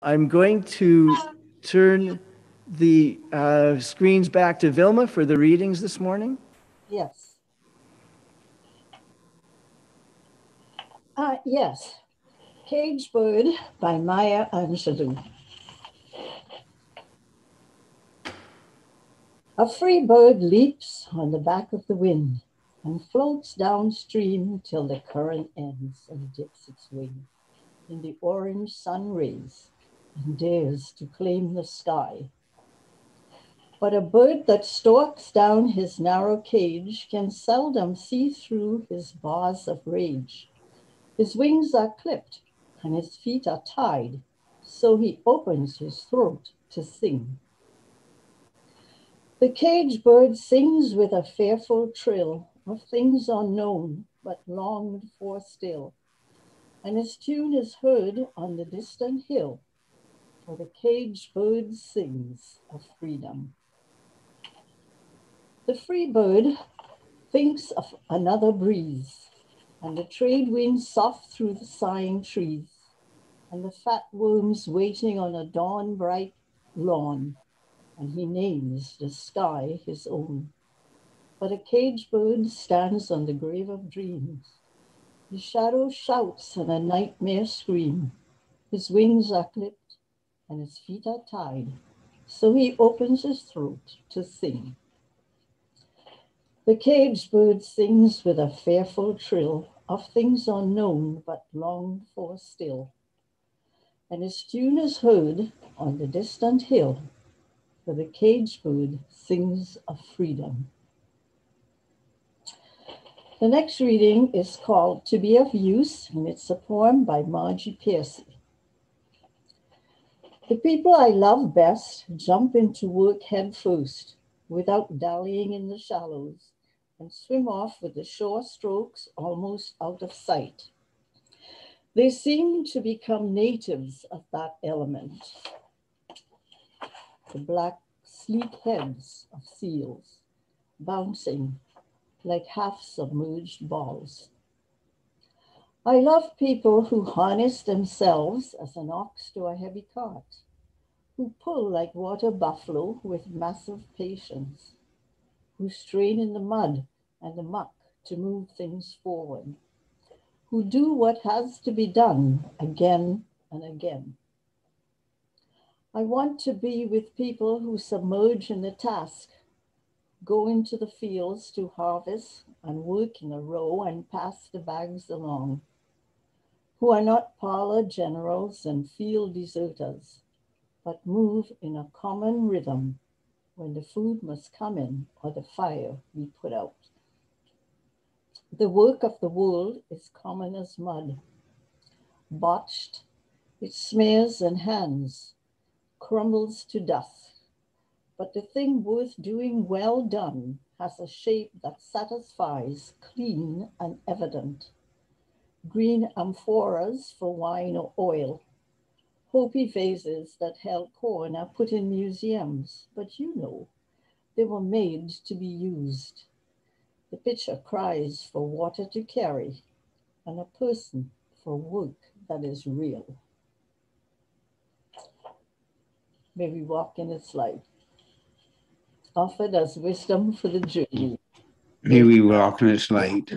I'm going to turn the uh, screens back to Vilma for the readings this morning. Yes. Uh, yes. Cage Bird by Maya Angelou. A free bird leaps on the back of the wind and floats downstream till the current ends and dips its wing in the orange sun rays and dares to claim the sky. But a bird that stalks down his narrow cage can seldom see through his bars of rage. His wings are clipped and his feet are tied, so he opens his throat to sing. The cage bird sings with a fearful trill of things unknown but longed for still, and his tune is heard on the distant hill, for the cage bird sings of freedom. The free bird thinks of another breeze, and the trade winds soft through the sighing trees, and the fat worms waiting on a dawn bright lawn and he names the sky his own. But a caged bird stands on the grave of dreams. His shadow shouts and a nightmare scream. His wings are clipped and his feet are tied, so he opens his throat to sing. The caged bird sings with a fearful trill of things unknown but longed for still. And his tune is heard on the distant hill for the caged bird sings of freedom. The next reading is called To Be of Use, and it's a poem by Margie Piercy. The people I love best jump into work head first, without dallying in the shallows, and swim off with the shore strokes almost out of sight. They seem to become natives of that element the black, sleek heads of seals, bouncing like half submerged balls. I love people who harness themselves as an ox to a heavy cart, who pull like water buffalo with massive patience, who strain in the mud and the muck to move things forward, who do what has to be done again and again. I want to be with people who submerge in the task, go into the fields to harvest and work in a row and pass the bags along, who are not parlor generals and field deserters, but move in a common rhythm when the food must come in or the fire be put out. The work of the world is common as mud, botched, it smears and hands, crumbles to dust. But the thing worth doing well done has a shape that satisfies, clean and evident. Green amphoras for wine or oil. Hopi vases that held corn are put in museums, but you know, they were made to be used. The pitcher cries for water to carry and a person for work that is real. may we walk in its light. Offered us wisdom for the journey. May we walk in its light.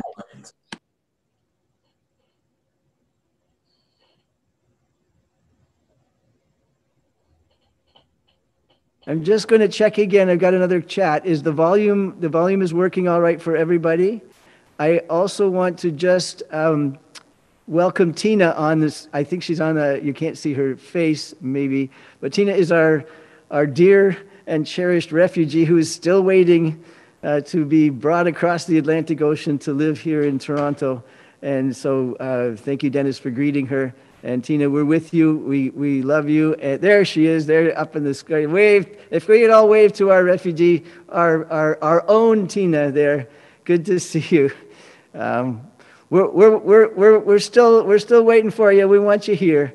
I'm just going to check again. I've got another chat. Is the volume the volume is working all right for everybody? I also want to just um, welcome Tina on this. I think she's on a, you can't see her face maybe, but Tina is our, our dear and cherished refugee who is still waiting uh, to be brought across the Atlantic Ocean to live here in Toronto. And so uh, thank you, Dennis, for greeting her. And Tina, we're with you. We, we love you. And there she is, there up in the sky. Wave. If we could all wave to our refugee, our, our, our own Tina there. Good to see you. Um, we're, we're, we're, we're, we're, still, we're still waiting for you. We want you here.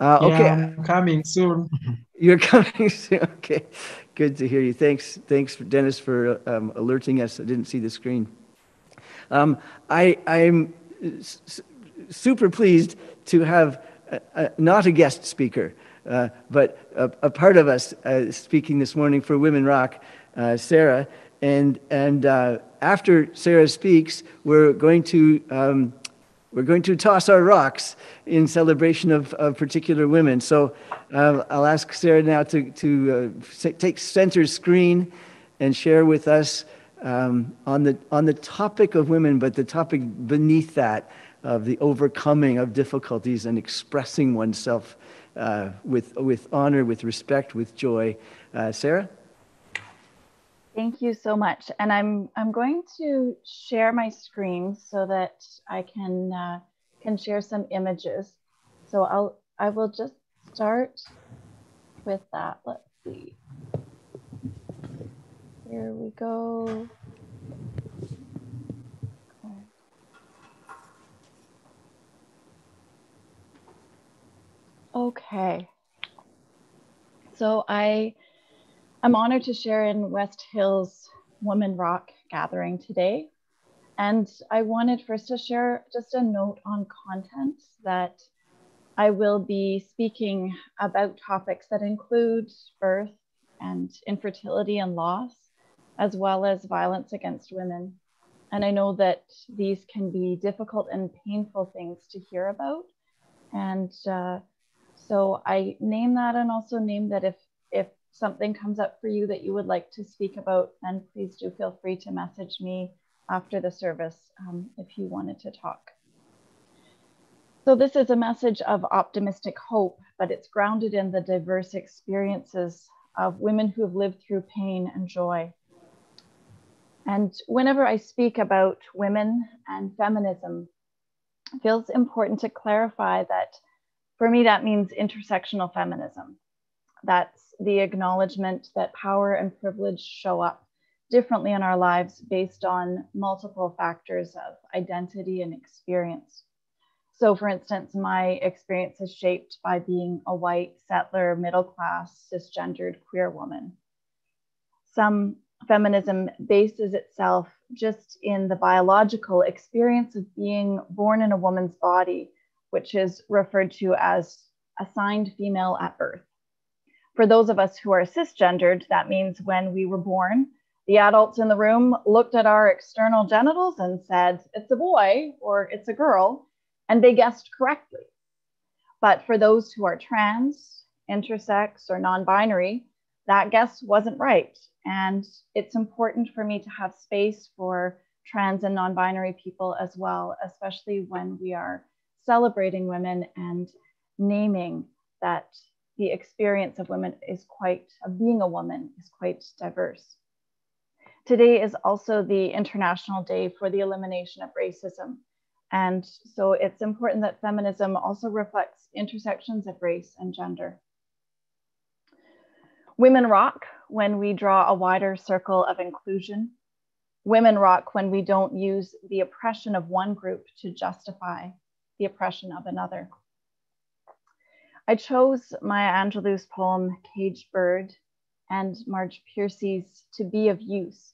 Uh, okay. Yeah, I'm coming soon. You're coming soon. Okay. Good to hear you. Thanks, thanks, Dennis, for um, alerting us. I didn't see the screen. Um, I, I'm super pleased to have a, a, not a guest speaker, uh, but a, a, part of us uh, speaking this morning for Women Rock, uh, Sarah. And, and uh, after Sarah speaks, we're going to um, we're going to toss our rocks in celebration of, of particular women. So uh, I'll ask Sarah now to, to uh, take center screen and share with us um, on, the, on the topic of women, but the topic beneath that of the overcoming of difficulties and expressing oneself uh, with, with honor, with respect, with joy. Uh, Sarah? Thank you so much. And I'm, I'm going to share my screen so that I can, uh, can share some images. So I'll, I will just start with that. Let's see. Here we go. Okay. So I I'm honored to share in West Hills Woman Rock gathering today. And I wanted first to share just a note on content that I will be speaking about topics that include birth and infertility and loss, as well as violence against women. And I know that these can be difficult and painful things to hear about. And uh, so I name that and also name that if if something comes up for you that you would like to speak about, then please do feel free to message me after the service um, if you wanted to talk. So this is a message of optimistic hope, but it's grounded in the diverse experiences of women who have lived through pain and joy. And whenever I speak about women and feminism, it feels important to clarify that for me, that means intersectional feminism. That's the acknowledgement that power and privilege show up differently in our lives based on multiple factors of identity and experience. So, for instance, my experience is shaped by being a white, settler, middle class, cisgendered queer woman. Some feminism bases itself just in the biological experience of being born in a woman's body which is referred to as assigned female at birth. For those of us who are cisgendered, that means when we were born, the adults in the room looked at our external genitals and said, it's a boy or it's a girl, and they guessed correctly. But for those who are trans, intersex, or non binary, that guess wasn't right. And it's important for me to have space for trans and non binary people as well, especially when we are celebrating women and naming that the experience of women is quite, of being a woman is quite diverse. Today is also the International Day for the Elimination of Racism. And so it's important that feminism also reflects intersections of race and gender. Women rock when we draw a wider circle of inclusion. Women rock when we don't use the oppression of one group to justify the oppression of another. I chose Maya Angelou's poem, Caged Bird, and Marge Piercy's To Be of Use,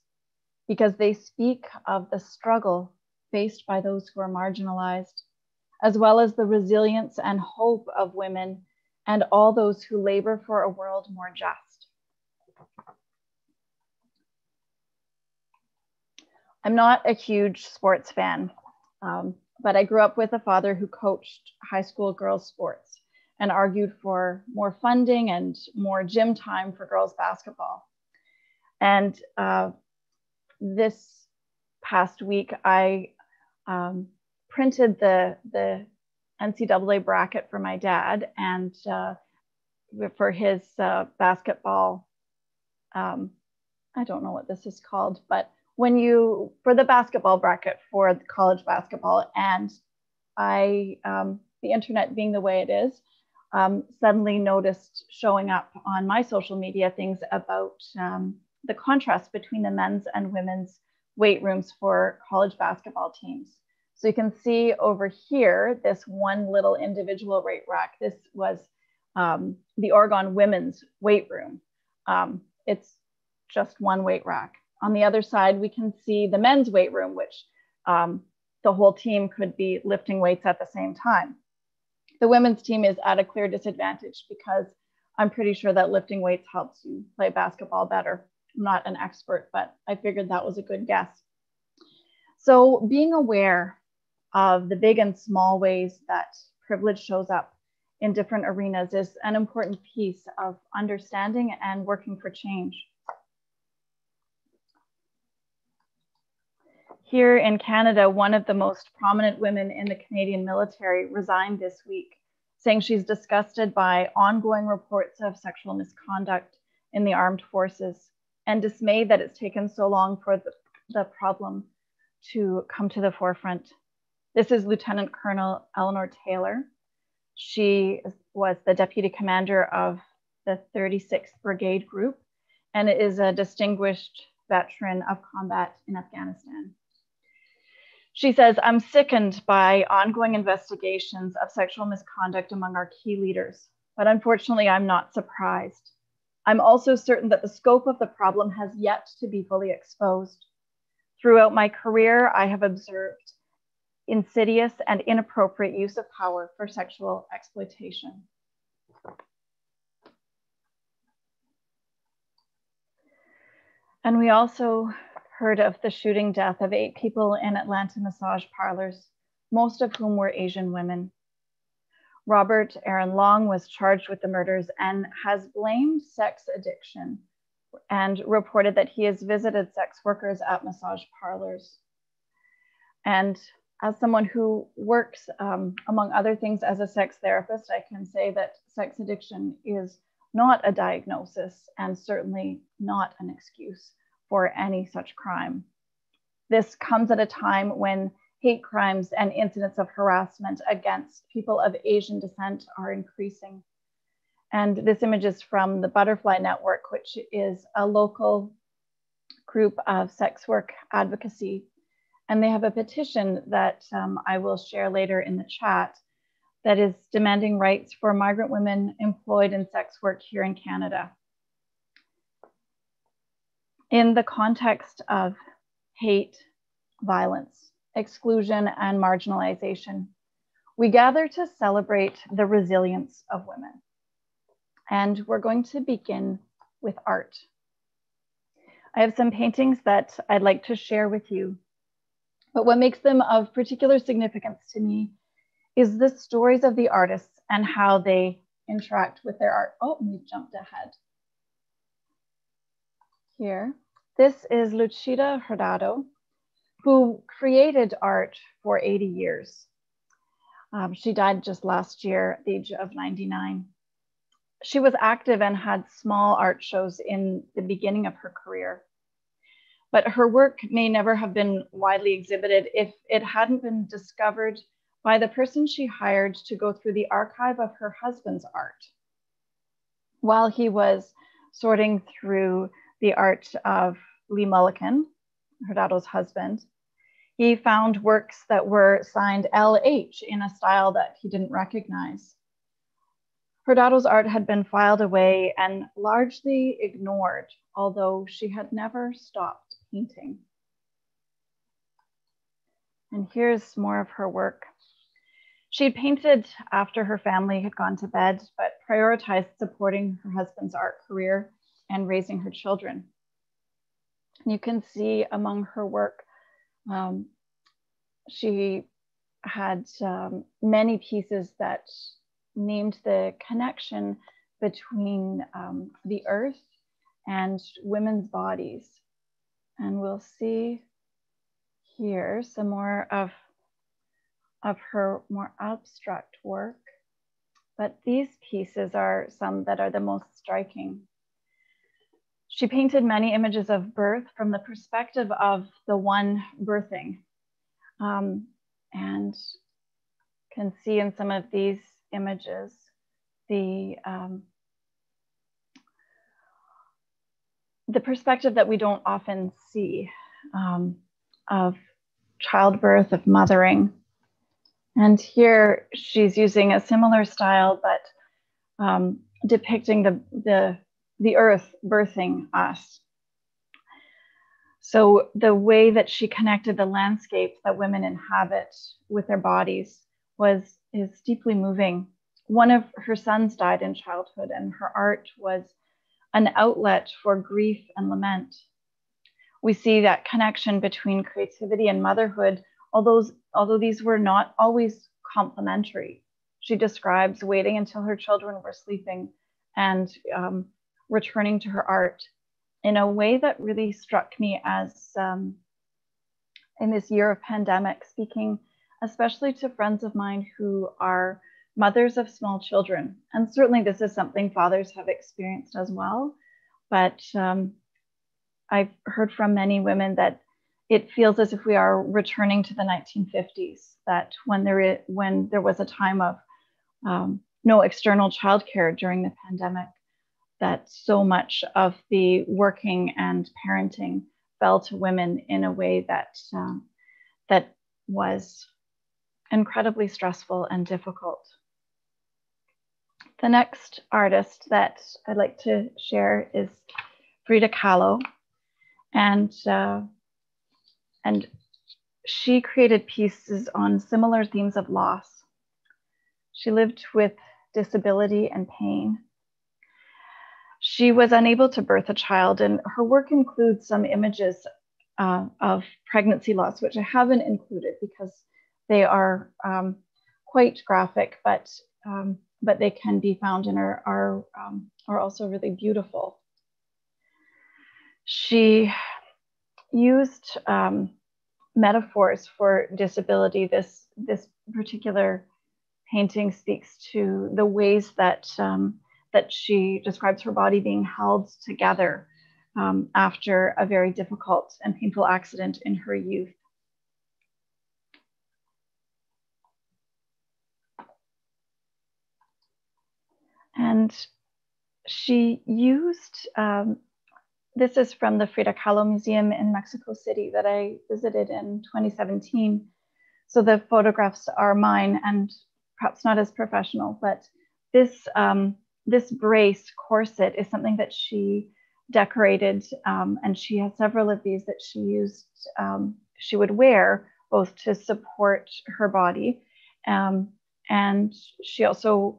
because they speak of the struggle faced by those who are marginalized, as well as the resilience and hope of women and all those who labor for a world more just. I'm not a huge sports fan. Um, but I grew up with a father who coached high school girls sports and argued for more funding and more gym time for girls basketball. And uh, this past week, I um, printed the, the NCAA bracket for my dad and uh, for his uh, basketball. Um, I don't know what this is called, but when you for the basketball bracket for college basketball and i um, the internet being the way it is um, suddenly noticed showing up on my social media things about um, the contrast between the men's and women's weight rooms for college basketball teams. So you can see over here this one little individual weight rack this was um, the oregon women's weight room. Um, it's just one weight rack on the other side, we can see the men's weight room, which um, the whole team could be lifting weights at the same time. the women's team is at a clear disadvantage because I'm pretty sure that lifting weights helps you play basketball better. I'm not an expert, but I figured that was a good guess. So being aware of the big and small ways that privilege shows up in different arenas is an important piece of understanding and working for change. Here in Canada, one of the most prominent women in the Canadian military resigned this week, saying she's disgusted by ongoing reports of sexual misconduct in the armed forces and dismayed that it's taken so long for the, the problem to come to the forefront. This is Lieutenant Colonel Eleanor Taylor. She was the deputy commander of the 36th Brigade Group and is a distinguished veteran of combat in Afghanistan. She says, I'm sickened by ongoing investigations of sexual misconduct among our key leaders, but unfortunately, I'm not surprised. I'm also certain that the scope of the problem has yet to be fully exposed. Throughout my career, I have observed insidious and inappropriate use of power for sexual exploitation. And we also heard of the shooting death of eight people in Atlanta massage parlors, most of whom were Asian women. Robert Aaron Long was charged with the murders and has blamed sex addiction and reported that he has visited sex workers at massage parlors. And as someone who works, um, among other things, as a sex therapist, I can say that sex addiction is not a diagnosis and certainly not an excuse for any such crime. This comes at a time when hate crimes and incidents of harassment against people of Asian descent are increasing. And this image is from the Butterfly Network, which is a local group of sex work advocacy. And they have a petition that um, I will share later in the chat that is demanding rights for migrant women employed in sex work here in Canada in the context of hate, violence, exclusion, and marginalization, we gather to celebrate the resilience of women. And we're going to begin with art. I have some paintings that I'd like to share with you. But what makes them of particular significance to me is the stories of the artists and how they interact with their art. Oh, we jumped ahead. Here. This is Luchita Hurtado, who created art for 80 years. Um, she died just last year at the age of 99. She was active and had small art shows in the beginning of her career. But her work may never have been widely exhibited if it hadn't been discovered by the person she hired to go through the archive of her husband's art. While he was sorting through the art of Lee Mullican, Hurtado's husband. He found works that were signed LH in a style that he didn't recognize. Hurtado's art had been filed away and largely ignored, although she had never stopped painting. And here's more of her work. She had painted after her family had gone to bed, but prioritized supporting her husband's art career and raising her children. You can see among her work, um, she had um, many pieces that named the connection between um, the earth and women's bodies. And we'll see here some more of, of her more abstract work. But these pieces are some that are the most striking. She painted many images of birth from the perspective of the one birthing. Um, and can see in some of these images the um, the perspective that we don't often see um, of childbirth, of mothering. And here she's using a similar style, but um, depicting the, the the earth birthing us. So the way that she connected the landscape that women inhabit with their bodies was is deeply moving one of her sons died in childhood, and her art was an outlet for grief and lament. We see that connection between creativity and motherhood, although, although these were not always complementary. She describes waiting until her children were sleeping and um, returning to her art in a way that really struck me as um, in this year of pandemic, speaking especially to friends of mine who are mothers of small children. And certainly this is something fathers have experienced as well. But um, I've heard from many women that it feels as if we are returning to the 1950s, that when there, is, when there was a time of um, no external childcare during the pandemic, that so much of the working and parenting fell to women in a way that, um, that was incredibly stressful and difficult. The next artist that I'd like to share is Frida Kahlo. And, uh, and she created pieces on similar themes of loss. She lived with disability and pain. She was unable to birth a child, and her work includes some images uh, of pregnancy loss, which I haven't included because they are um, quite graphic, but um, but they can be found and are, are, um, are also really beautiful. She used um, metaphors for disability. This, this particular painting speaks to the ways that, um, that she describes her body being held together um, after a very difficult and painful accident in her youth. And she used, um, this is from the Frida Kahlo Museum in Mexico City that I visited in 2017. So the photographs are mine and perhaps not as professional, but this, um, this brace corset is something that she decorated um, and she has several of these that she used, um, she would wear both to support her body um, and she also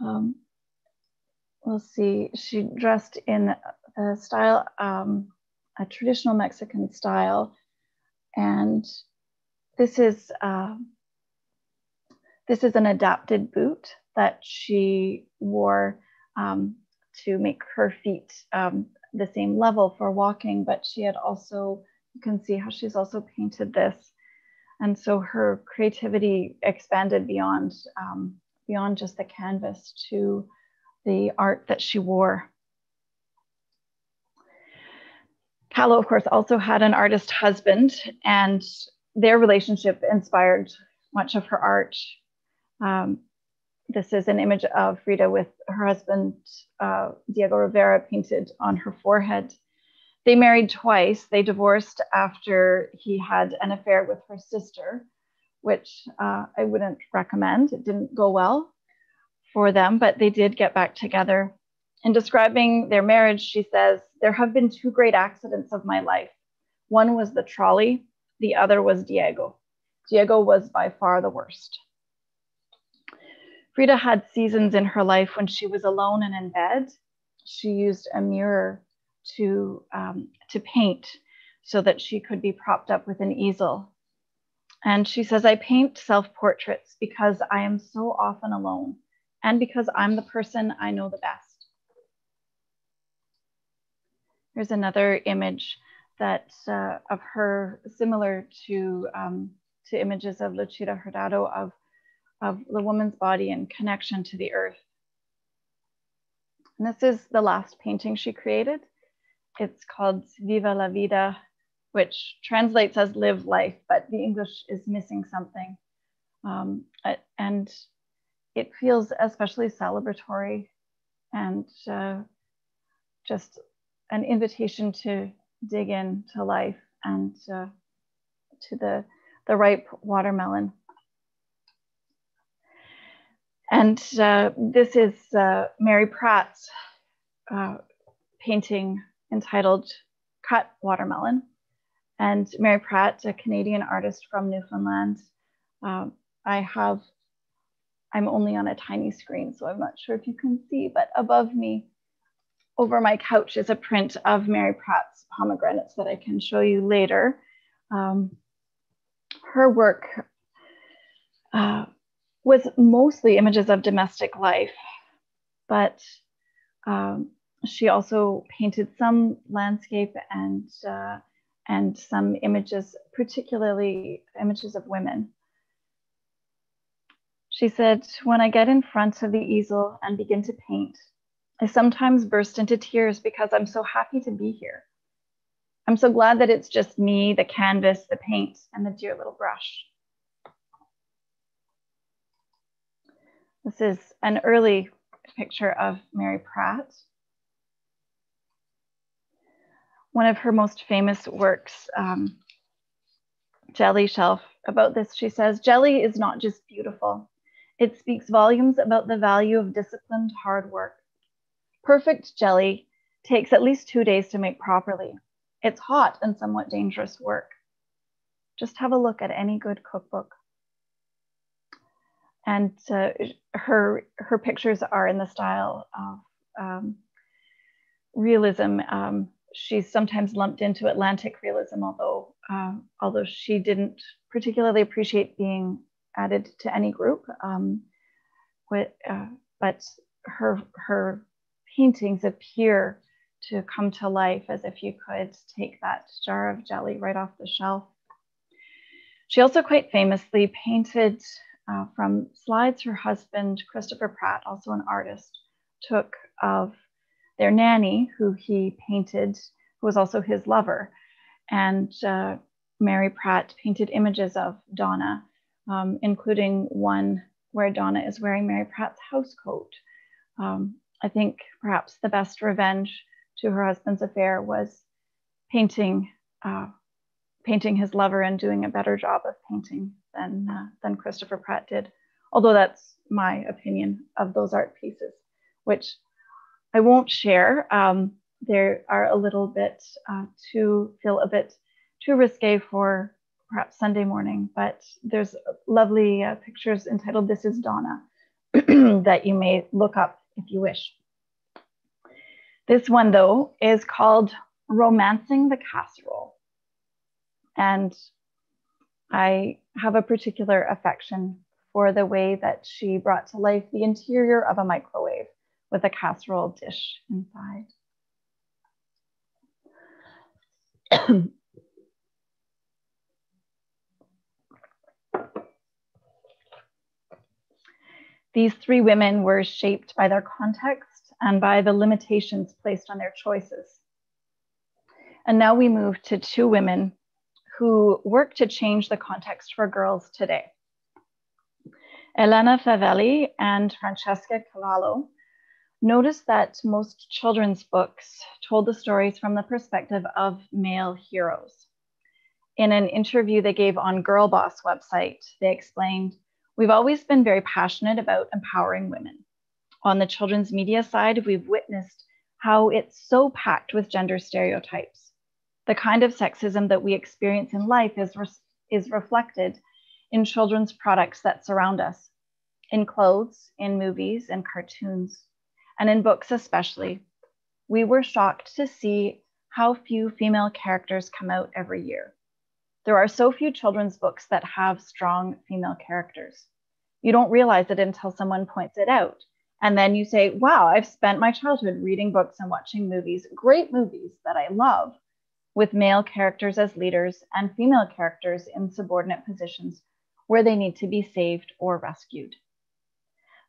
um, we'll see, she dressed in a style, um, a traditional Mexican style. And this is, uh, this is an adapted boot that she wore um, to make her feet um, the same level for walking, but she had also, you can see how she's also painted this. And so her creativity expanded beyond, um, beyond just the canvas to the art that she wore. Kahlo, of course, also had an artist husband, and their relationship inspired much of her art. Um, this is an image of Frida with her husband, uh, Diego Rivera, painted on her forehead. They married twice. They divorced after he had an affair with her sister, which uh, I wouldn't recommend. It didn't go well for them, but they did get back together. In describing their marriage, she says, There have been two great accidents of my life. One was the trolley, the other was Diego. Diego was by far the worst. Frida had seasons in her life when she was alone and in bed. She used a mirror to, um, to paint so that she could be propped up with an easel. And she says, I paint self portraits because I am so often alone and because I'm the person I know the best. Here's another image that uh, of her similar to, um, to images of Luchita Hurtado of, of the woman's body in connection to the earth. And this is the last painting she created. It's called Viva la Vida, which translates as live life, but the English is missing something. Um, and it feels especially celebratory and uh, just an invitation to dig into life and uh, to the, the ripe watermelon. And uh, this is uh, Mary Pratt's uh, painting entitled Cut Watermelon. And Mary Pratt, a Canadian artist from Newfoundland, um, I have I'm only on a tiny screen, so I'm not sure if you can see, but above me, over my couch is a print of Mary Pratt's pomegranates that I can show you later. Um, her work uh, was mostly images of domestic life, but um, she also painted some landscape and uh, and some images, particularly images of women. She said, When I get in front of the easel and begin to paint, I sometimes burst into tears because I'm so happy to be here. I'm so glad that it's just me, the canvas, the paint, and the dear little brush. This is an early picture of Mary Pratt. One of her most famous works, um, Jelly Shelf. About this, she says, Jelly is not just beautiful. It speaks volumes about the value of disciplined hard work. Perfect jelly takes at least two days to make properly. It's hot and somewhat dangerous work. Just have a look at any good cookbook. And uh, her, her pictures are in the style of um, realism. Um, she's sometimes lumped into Atlantic realism, although, um, although she didn't particularly appreciate being added to any group. Um, but, uh, but her, her paintings appear to come to life as if you could take that jar of jelly right off the shelf. She also quite famously painted uh, from slides her husband, Christopher Pratt, also an artist, took of their nanny, who he painted, who was also his lover. And uh, Mary Pratt painted images of Donna, um, including one where Donna is wearing Mary Pratt's house coat. Um, I think perhaps the best revenge to her husband's affair was painting uh, painting his lover and doing a better job of painting than uh, than Christopher Pratt did. Although that's my opinion of those art pieces, which I won't share. Um, they are a little bit uh, too feel a bit too risque for perhaps Sunday morning. But there's lovely uh, pictures entitled "This Is Donna" that you may look up if you wish. This one, though, is called Romancing the Casserole. And I have a particular affection for the way that she brought to life the interior of a microwave with a casserole dish inside. These three women were shaped by their context and by the limitations placed on their choices. And now we move to two women who work to change the context for girls today. Elena Favilli and Francesca Cavallo noticed that most children's books told the stories from the perspective of male heroes. In an interview they gave on Girl Boss website, they explained, we've always been very passionate about empowering women. On the children's media side, we've witnessed how it's so packed with gender stereotypes the kind of sexism that we experience in life is, re- is reflected in children's products that surround us, in clothes, in movies, and cartoons, and in books especially. We were shocked to see how few female characters come out every year. There are so few children's books that have strong female characters. You don't realize it until someone points it out. And then you say, wow, I've spent my childhood reading books and watching movies, great movies that I love, with male characters as leaders and female characters in subordinate positions where they need to be saved or rescued.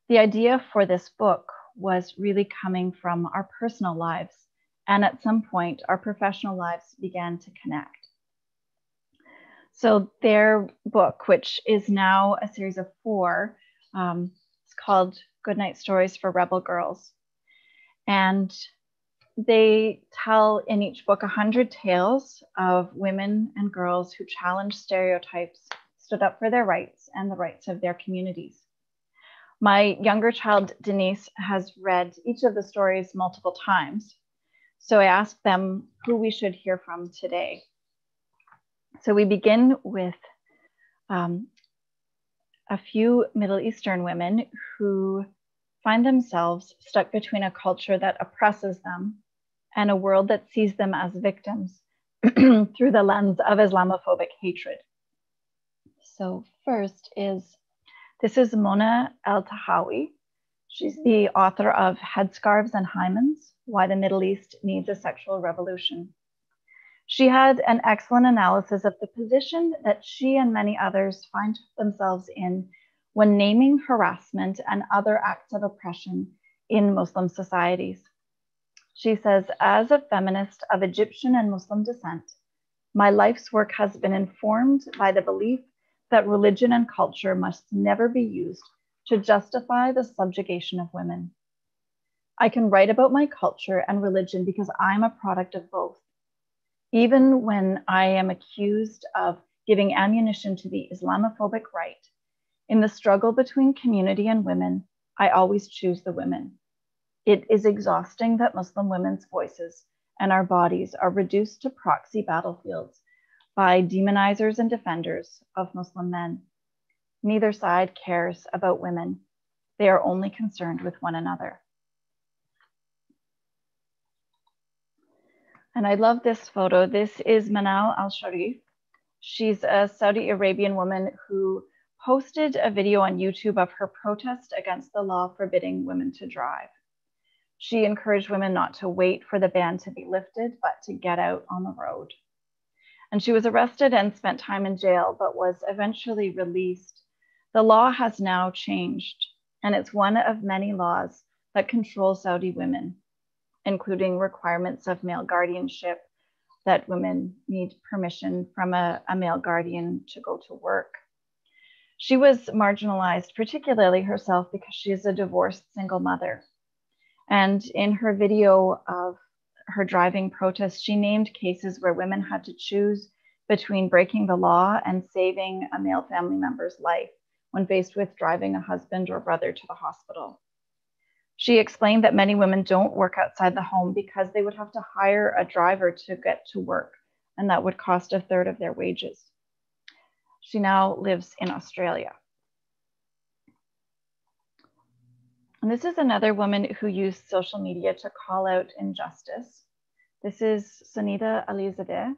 The idea for this book was really coming from our personal lives, and at some point, our professional lives began to connect. So, their book, which is now a series of four, um, it's called Goodnight Stories for Rebel Girls. And they tell in each book 100 tales of women and girls who challenged stereotypes, stood up for their rights and the rights of their communities. My younger child, Denise, has read each of the stories multiple times. So I asked them who we should hear from today. So we begin with um, a few Middle Eastern women who find themselves stuck between a culture that oppresses them and a world that sees them as victims through the lens of Islamophobic hatred. So, first is this is Mona Eltahawy. She's the author of Headscarves and Hymens Why the Middle East Needs a Sexual Revolution. She had an excellent analysis of the position that she and many others find themselves in when naming harassment and other acts of oppression in Muslim societies. She says, as a feminist of Egyptian and Muslim descent, my life's work has been informed by the belief that religion and culture must never be used to justify the subjugation of women. I can write about my culture and religion because I'm a product of both even when I am accused of giving ammunition to the Islamophobic right, in the struggle between community and women, I always choose the women. It is exhausting that Muslim women's voices and our bodies are reduced to proxy battlefields by demonizers and defenders of Muslim men. Neither side cares about women. They are only concerned with one another. And I love this photo. This is Manal Al Sharif. She's a Saudi Arabian woman who posted a video on YouTube of her protest against the law forbidding women to drive. She encouraged women not to wait for the ban to be lifted, but to get out on the road. And she was arrested and spent time in jail, but was eventually released. The law has now changed, and it's one of many laws that control Saudi women including requirements of male guardianship, that women need permission from a, a male guardian to go to work. She was marginalized, particularly herself, because she is a divorced single mother. And in her video of her driving protest, she named cases where women had to choose between breaking the law and saving a male family member's life when faced with driving a husband or brother to the hospital. She explained that many women don't work outside the home because they would have to hire a driver to get to work, and that would cost a third of their wages. She now lives in Australia. And this is another woman who used social media to call out injustice. This is Sonita Alizadeh.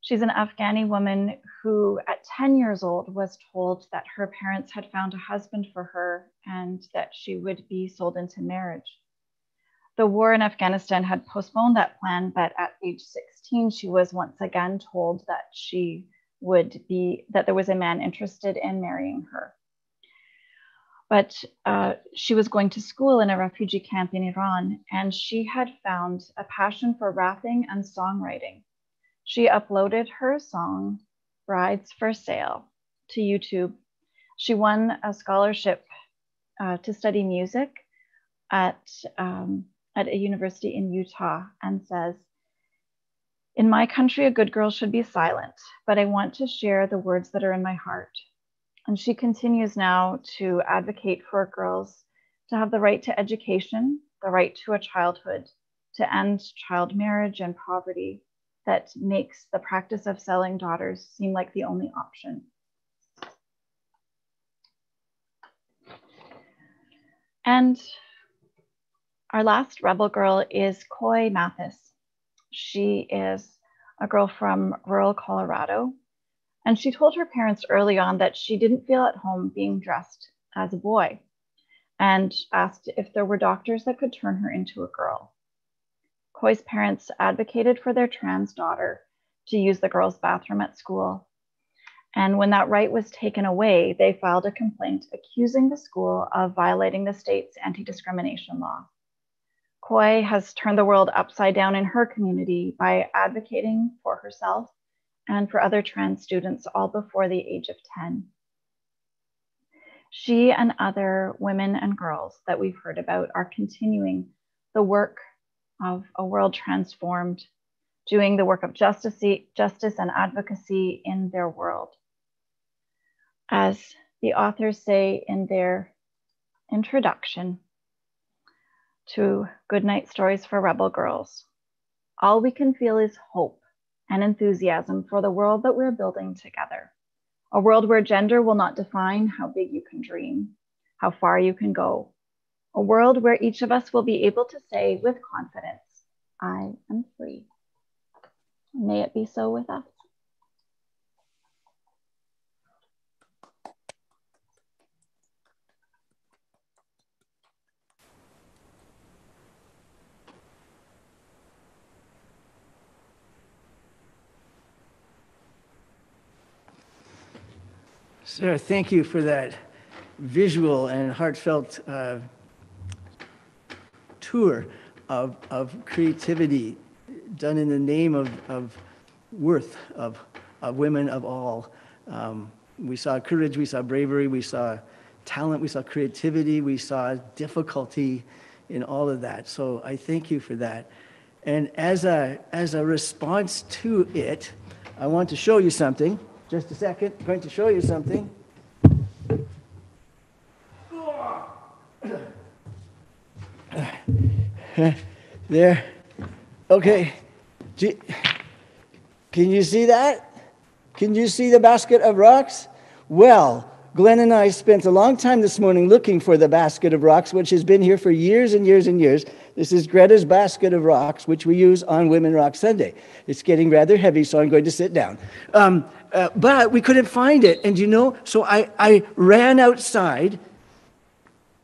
She's an Afghani woman who, at 10 years old, was told that her parents had found a husband for her and that she would be sold into marriage. The war in Afghanistan had postponed that plan, but at age 16, she was once again told that she would be, that there was a man interested in marrying her. But uh, she was going to school in a refugee camp in Iran, and she had found a passion for rapping and songwriting she uploaded her song, Brides for Sale, to YouTube. She won a scholarship uh, to study music at, um, at a university in Utah and says, In my country, a good girl should be silent, but I want to share the words that are in my heart. And she continues now to advocate for girls to have the right to education, the right to a childhood, to end child marriage and poverty, that makes the practice of selling daughters seem like the only option. And our last rebel girl is Coy Mathis. She is a girl from rural Colorado. And she told her parents early on that she didn't feel at home being dressed as a boy and asked if there were doctors that could turn her into a girl. Coy's parents advocated for their trans daughter to use the girls' bathroom at school. And when that right was taken away, they filed a complaint accusing the school of violating the state's anti discrimination law. Coy has turned the world upside down in her community by advocating for herself and for other trans students all before the age of 10. She and other women and girls that we've heard about are continuing the work of a world transformed, doing the work of justice, justice and advocacy in their world. As the authors say in their introduction to Goodnight Stories for Rebel Girls, all we can feel is hope and enthusiasm for the world that we're building together. A world where gender will not define how big you can dream, how far you can go. A world where each of us will be able to say with confidence, I am free. May it be so with us. Sarah, thank you for that visual and heartfelt uh, tour of, of creativity done in the name of, of worth of, of women of all. Um, we saw courage, we saw bravery, we saw talent, we saw creativity, we saw difficulty in all of that. So I thank you for that. And as a, as a response to it, I want to show you something. Just a second, I'm going to show you something. There. Okay. Can you see that? Can you see the basket of rocks? Well, Glenn and I spent a long time this morning looking for the basket of rocks, which has been here for years and years and years. This is Greta's basket of rocks, which we use on Women Rock Sunday. It's getting rather heavy, so I'm going to sit down. Um, uh, but we couldn't find it. And you know, so I, I ran outside,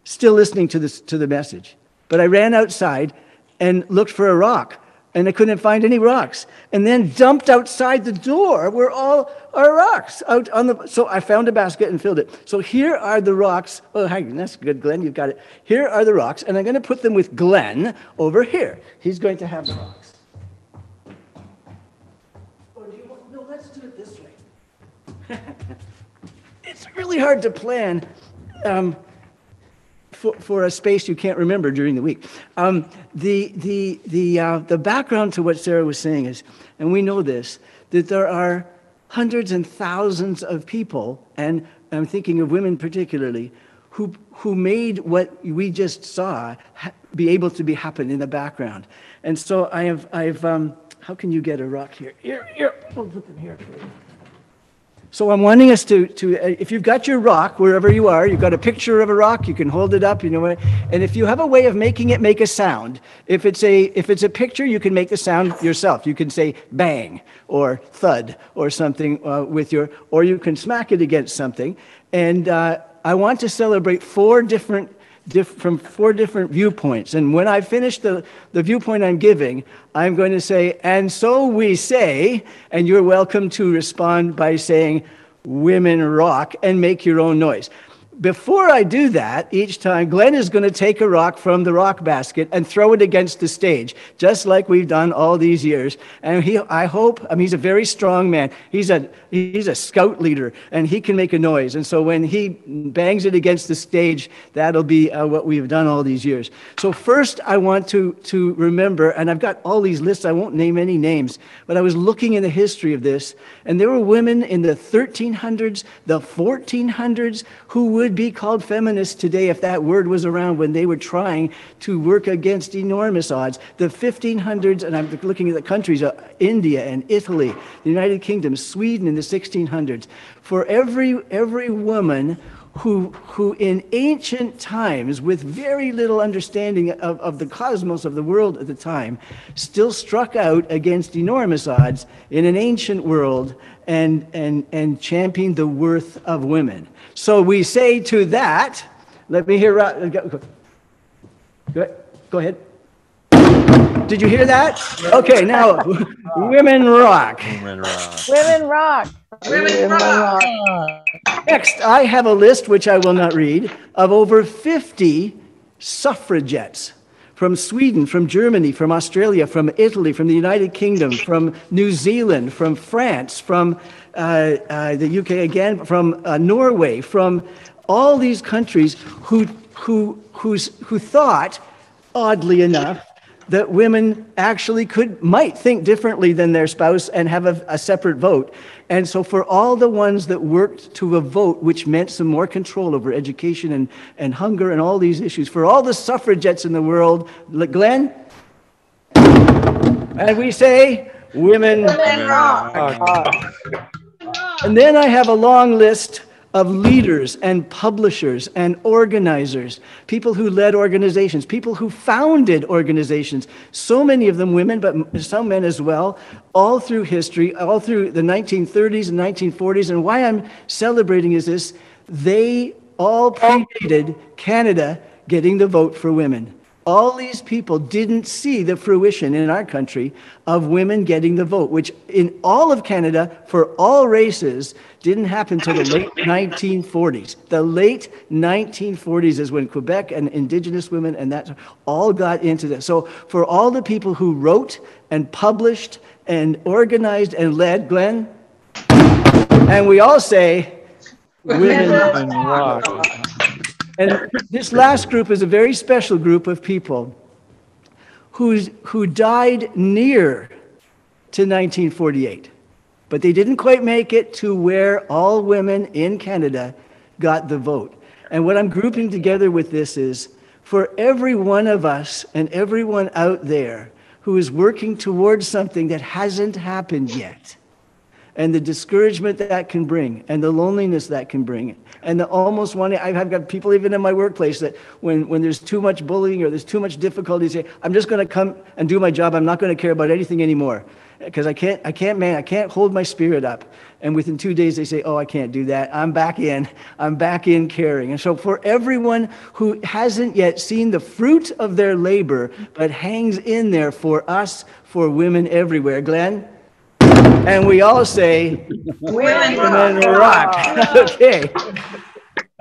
still listening to, this, to the message. But I ran outside and looked for a rock and I couldn't find any rocks. And then dumped outside the door were all our rocks out on the. So I found a basket and filled it. So here are the rocks. Oh, hang on, that's good, Glenn. You've got it. Here are the rocks, and I'm going to put them with Glenn over here. He's going to have the rocks. it's really hard to plan. Um, for, for a space you can't remember during the week. Um, the, the, the, uh, the background to what Sarah was saying is, and we know this, that there are hundreds and thousands of people, and I'm thinking of women particularly, who, who made what we just saw ha- be able to be happen in the background. And so I have, I've, um, how can you get a rock here? Here, here, I'll put them here for you. So I'm wanting us to, to uh, if you've got your rock wherever you are, you've got a picture of a rock, you can hold it up, you know, and if you have a way of making it make a sound, if it's a if it's a picture, you can make the sound yourself. You can say bang or thud or something uh, with your, or you can smack it against something. And uh, I want to celebrate four different diff- from four different viewpoints. And when I finish the, the viewpoint I'm giving, I'm going to say, and so we say, and you're welcome to respond by saying, women rock, and make your own noise. Before I do that, each time, Glenn is going to take a rock from the rock basket and throw it against the stage, just like we've done all these years. And he, I hope, I mean, he's a very strong man. He's a, he's a scout leader, and he can make a noise. And so when he bangs it against the stage, that'll be uh, what we've done all these years. So first, I want to, to remember, and I've got all these lists, I won't name any names, but I was looking in the history of this, and there were women in the 1300s, the 1400s, who would would be called feminists today if that word was around when they were trying to work against enormous odds. The 1500s, and I'm looking at the countries, uh, India and Italy, the United Kingdom, Sweden in the 1600s. For every, every woman who, who in ancient times, with very little understanding of, of the cosmos of the world at the time, still struck out against enormous odds in an ancient world and, and, and championed the worth of women. So we say to that, let me hear, uh, go, go, go ahead. Did you hear that? Okay, now women rock. Women rock. Women rock. Women rock. Next, I have a list, which I will not read, of over 50 suffragettes from Sweden, from Germany, from Australia, from Italy, from the United Kingdom, from New Zealand, from France, from uh, uh, the UK again, from uh, Norway, from all these countries who, who, who's, who thought, oddly enough, that women actually could might think differently than their spouse and have a, a, separate vote. And so for all the ones that worked to a vote, which meant some more control over education and, and hunger and all these issues, for all the suffragettes in the world, Glenn, and we say, women, women rock. rock. And then I have a long list of leaders and publishers and organizers, people who led organizations, people who founded organizations, so many of them women, but some men as well, all through history, all through the 1930s and 1940s. And why I'm celebrating is this they all predated Canada getting the vote for women. All these people didn't see the fruition in our country of women getting the vote, which in all of Canada, for all races, didn't happen until the late 1940s. The late 1940s is when Quebec and Indigenous women and that all got into this. So for all the people who wrote and published and organized and led, Glenn, and we all say, women rock. And this last group is a very special group of people who's, who died near to 1948, but they didn't quite make it to where all women in Canada got the vote. And what I'm grouping together with this is for every one of us and everyone out there who is working towards something that hasn't happened yet and the discouragement that, that can bring and the loneliness that can bring and the almost wanting i've got people even in my workplace that when, when there's too much bullying or there's too much difficulty say i'm just going to come and do my job i'm not going to care about anything anymore because i can't i can't man i can't hold my spirit up. And within two days they say oh i can't do that. I'm back in. I'm back in caring. And so for everyone who hasn't yet seen the fruit of their labor but hangs in there for us for women everywhere. Glenn? And we all say, Women, rock. okay.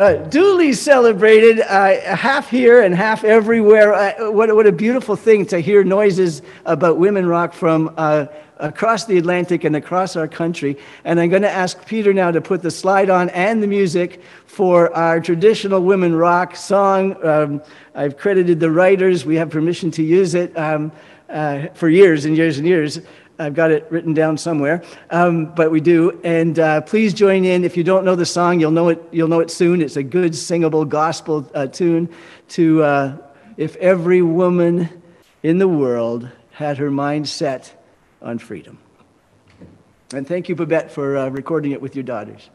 Uh, duly celebrated, uh, half here and half everywhere. Uh, what, what a beautiful thing to hear noises about women rock from uh, across the Atlantic and across our country. And I'm going to ask Peter now to put the slide on and the music for our traditional women rock song. Um, I've credited the writers, we have permission to use it. Um, uh, for years and years and years. I've got it written down somewhere, um, but we do. And uh, please join in. If you don't know the song, you'll know it. You'll know it soon. It's a good singable gospel uh, tune. To uh, if every woman in the world had her mind set on freedom. And thank you, Babette, for uh, recording it with your daughters.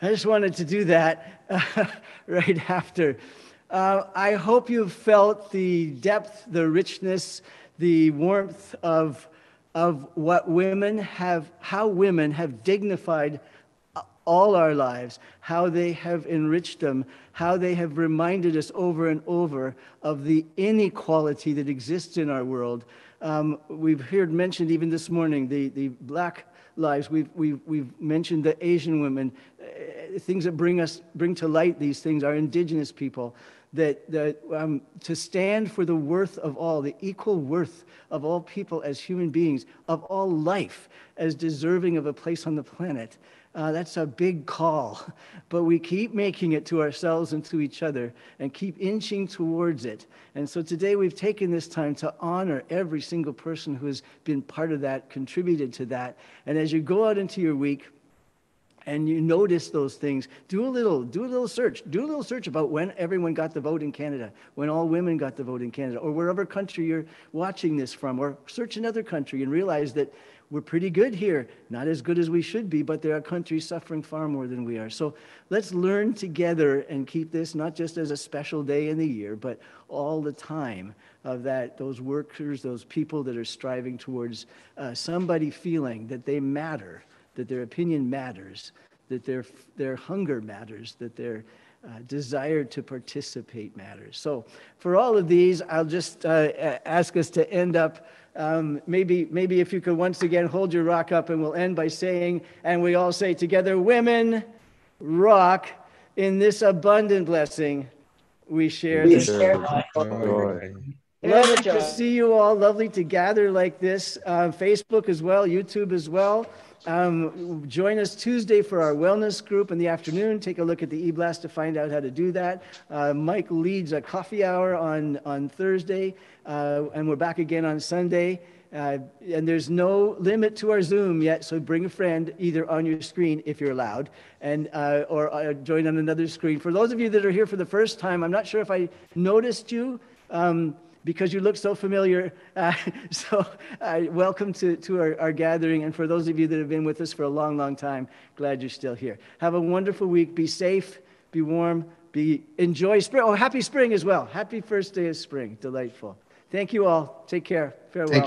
I just wanted to do that uh, right after. Uh, I hope you've felt the depth, the richness, the warmth of, of what women have, how women have dignified all our lives, how they have enriched them, how they have reminded us over and over of the inequality that exists in our world. Um, we've heard mentioned even this morning the, the black lives. We've, we've, we've mentioned the Asian women, uh, things that bring us, bring to light these things, our indigenous people. That, that um, to stand for the worth of all, the equal worth of all people as human beings, of all life as deserving of a place on the planet. Uh, that's a big call, but we keep making it to ourselves and to each other and keep inching towards it. And so today we've taken this time to honor every single person who has been part of that, contributed to that. And as you go out into your week, and you notice those things, do a little, do a little search. Do a little search about when everyone got the vote in Canada, when all women got the vote in Canada, or wherever country you're watching this from, or search another country and realize that we're pretty good here. Not as good as we should be, but there are countries suffering far more than we are. So let's learn together and keep this not just as a special day in the year, but all the time of that, those workers, those people that are striving towards uh, somebody feeling that they matter, that their opinion matters, that their, their hunger matters, that their uh, desire to participate matters. So, for all of these, I'll just uh, ask us to end up um, maybe, maybe if you could once again hold your rock up, and we'll end by saying, and we all say together, Women rock in this abundant blessing. We share we share joy. Lovely to see you all. Lovely to gather like this. Uh, Facebook as well, YouTube as well. Um, join us Tuesday for our wellness group in the afternoon. Take a look at the e-blast to find out how to do that. Uh, Mike leads a coffee hour on, on Thursday, uh, and we're back again on Sunday. Uh, and there's no limit to our Zoom yet, so bring a friend either on your screen if you're allowed, and uh, or uh, join on another screen. For those of you that are here for the first time, I'm not sure if I noticed you. Um, because you look so familiar. Uh, so, uh, welcome to, to our, our gathering. And for those of you that have been with us for a long, long time, glad you're still here. Have a wonderful week. Be safe, be warm, be enjoy spring. Oh, happy spring as well. Happy first day of spring. Delightful. Thank you all. Take care. Farewell. Thank you.